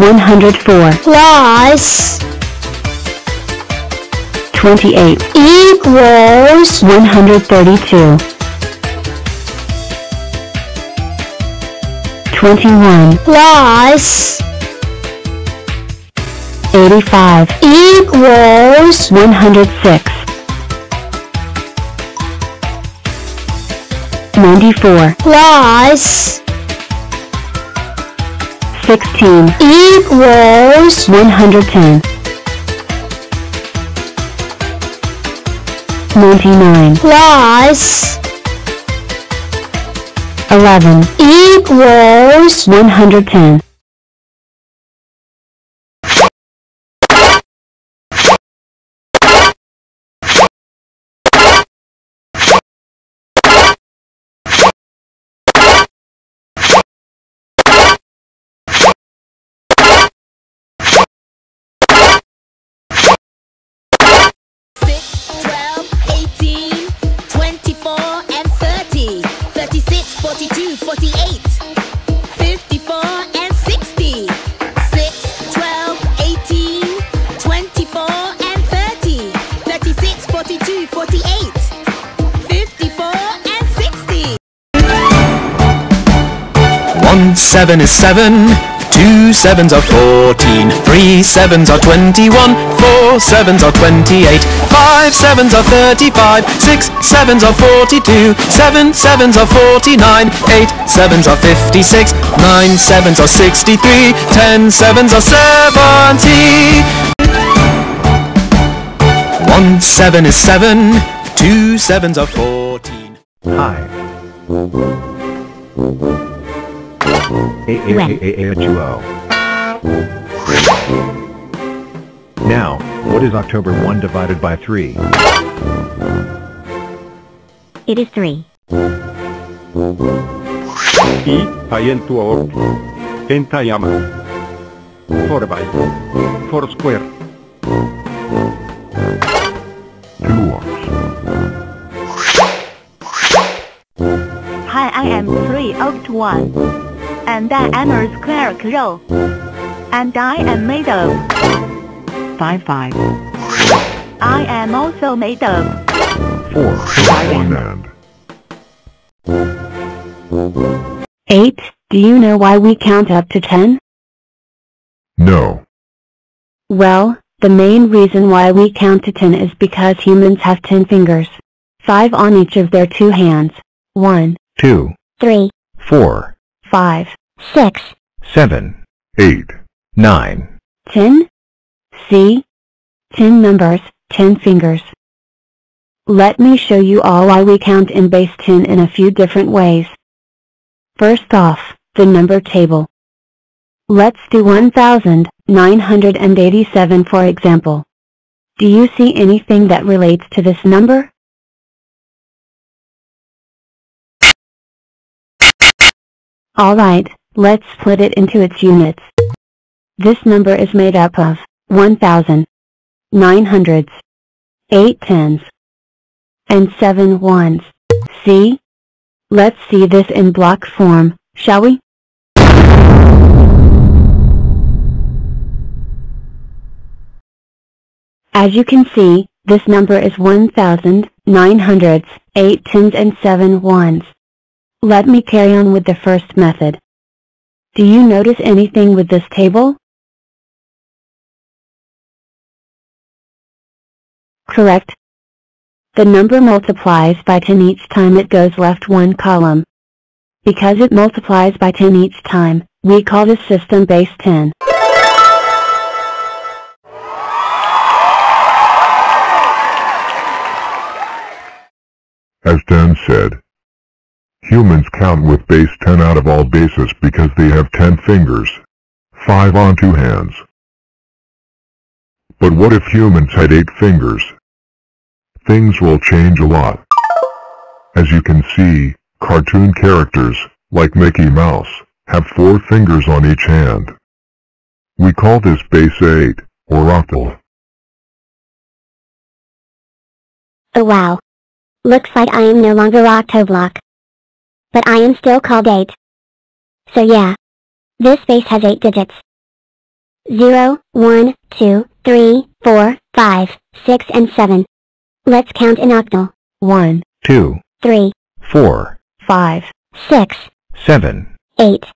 104 plus 28 equals 132 21 plus 85 equals 106 94 plus 16 equals 110 99 plus 11 equals 110 42, 48, 54, and 60. 6, 12, 18, 24, and 30, 36, 42, 48, 54, and 60. One seven is seven, two sevens are fourteen, three sevens are twenty-one, four sevens are twenty-eight, five sevens are thirty-five, six sevens are forty-two, seven sevens are forty-nine, eight sevens are fifty-six, nine sevens are sixty-three, ten sevens are seventy. One seven is seven, two sevens are fourteen. Hi. A-A-A-A-H-U-O. Now, what is October 1 divided by 3? It is 3 I pajentu orki. Enta yama. Forbaj. Four square. Two ones. Hi, I am 3 of 1. And I am a square crow. And I am made of 5 5. I am also made of Four. One and. 8 Do you know why we count up to 10? No. Well, the main reason why we count to 10 is because humans have 10 fingers. 5 on each of their two hands. 1, Two. 3, Four. 5, 6 Seven. Eight. Nine. 10? See? 10 numbers, 10 fingers. Let me show you all why we count in base 10 in a few different ways. First off, the number table. Let's do 1987 for example. Do you see anything that relates to this number? Alright, let's split it into its units. This number is made up of 1,000, 900s, 8 tens, and 7 ones. See? Let's see this in block form, shall we? As you can see, this number is 1,000, 900s, 8 tens and 7 ones. Let me carry on with the first method. Do you notice anything with this table? Correct. The number multiplies by 10 each time it goes left one column. Because it multiplies by 10 each time, we call this system base 10. As Dan said, humans count with base 10 out of all bases because they have 10 fingers, 5 on two hands. But what if humans had 8 fingers? Things will change a lot. As you can see, cartoon characters, like Mickey Mouse, have 4 fingers on each hand. We call this base 8, or octal. Oh wow. Looks like I am no longer Octoblock. But I am still called 8. So yeah. This base has 8 digits. 0, 1, 2, 3, 4, 5, 6 and 7. Let's count in octal. 1, 2, 3, 4, 5, 6, 7. 8.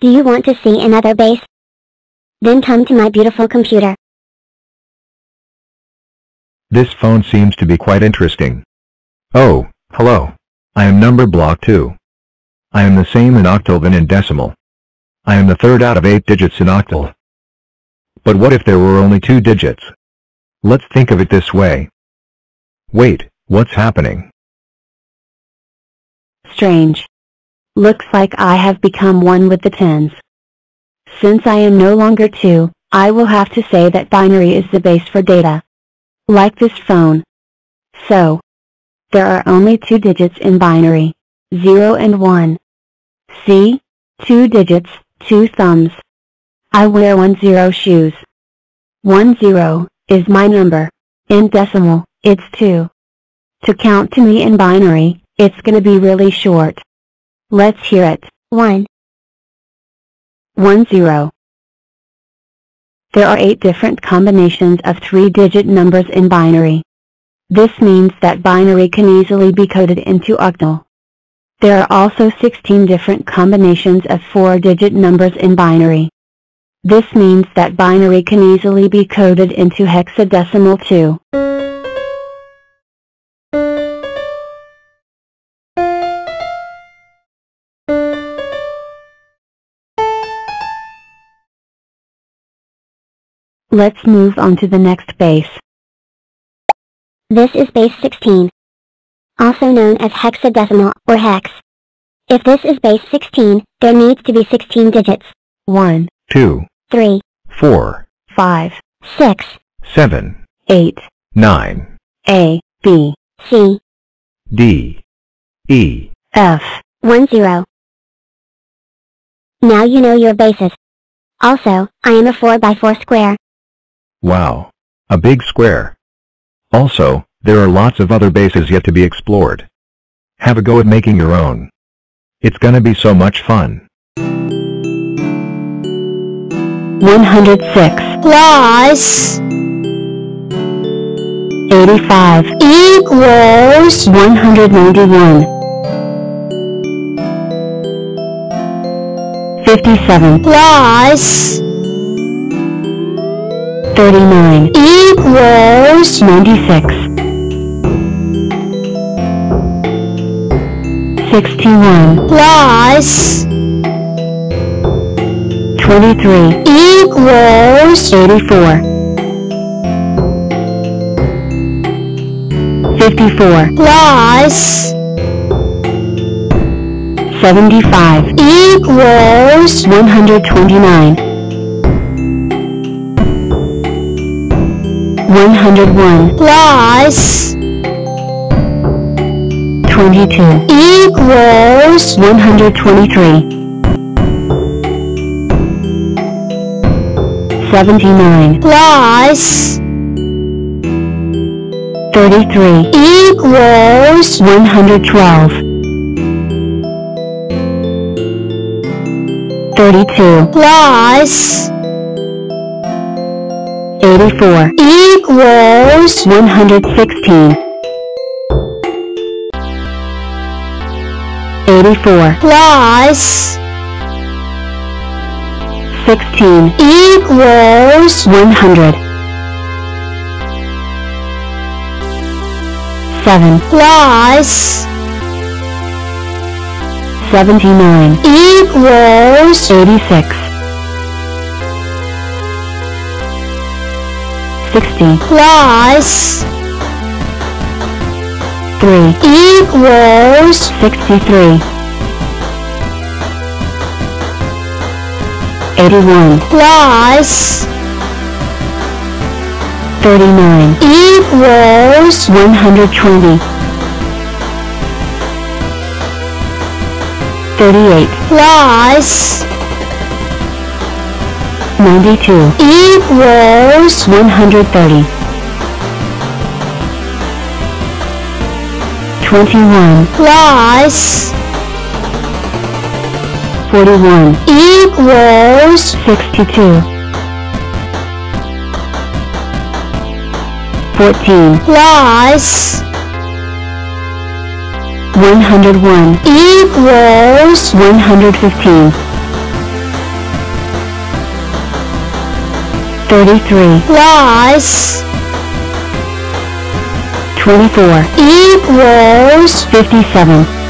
Do you want to see another base? Then come to my beautiful computer. This phone seems to be quite interesting. Oh, hello. I am number block 2. I am the same in octal than in decimal. I am the third out of 8 digits in octal. But what if there were only two digits? Let's think of it this way. Wait, what's happening? strange. Looks like I have become one with the tens. Since I am no longer 2, I will have to say that binary is the base for data. Like this phone. So, there are only two digits in binary, 0 and 1. See? Two digits, two thumbs. I wear one zero shoes. One zero is my number. In decimal, it's 2. To count to me in binary, it's gonna be really short. Let's hear it. 1, 1 0. There are 8 different combinations of 3-digit numbers in binary. This means that binary can easily be coded into octal. There are also 16 different combinations of 4-digit numbers in binary. This means that binary can easily be coded into hexadecimal too. Let's move on to the next base. This is base 16. Also known as hexadecimal or hex. If this is base 16, there needs to be 16 digits. 1, 2, 3, 4, 5, 6, 7, 8, 9, A, B, C, D, E. F. 1 0. Now you know your bases. Also, I am a 4 by 4 square. Wow. A big square. Also, there are lots of other bases yet to be explored. Have a go at making your own. It's gonna be so much fun. 106 Plus 85 equals 191 57 plus 39 equals 96 61 plus 23 equals 84 54 plus 75 equals 129 101 plus 22 equals 123 79 plus 33 equals 112 32 plus 84 equals 116 84 plus 16 equals 100 7 plus 79 equals 86 60 plus 3 equals 63 81 plus 39 equals 120 38 plus 92 equals 130. 21 plus 41 equals 62. 14 plus 101 equals 115. 33 plus 24 equals 57